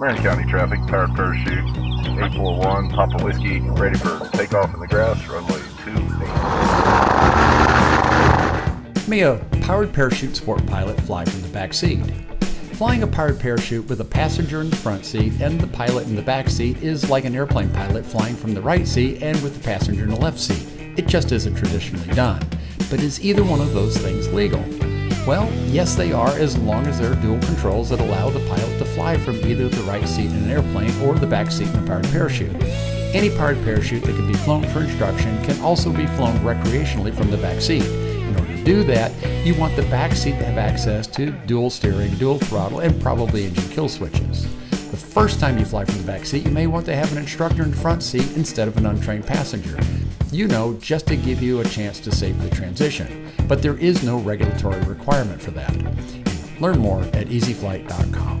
Marion County traffic, powered parachute, 841, Papa Whiskey, ready for takeoff in the grass, runway 28. May a powered parachute sport pilot fly from the back seat? Flying a powered parachute with a passenger in the front seat and the pilot in the back seat is like an airplane pilot flying from the right seat and with the passenger in the left seat. It just isn't traditionally done. But is either one of those things legal? Well, yes, they are as long as there are dual controls that allow the pilot to fly from either the right seat in an airplane or the back seat in a powered parachute. Any powered parachute that can be flown for instruction can also be flown recreationally from the back seat. In order to do that, you want the back seat to have access to dual steering, dual throttle, and probably engine kill switches. The first time you fly from the back seat, you may want to have an instructor in the front seat instead of an untrained passenger. You know, just to give you a chance to safely transition. But there is no regulatory requirement for that. Learn more at easyflight.com.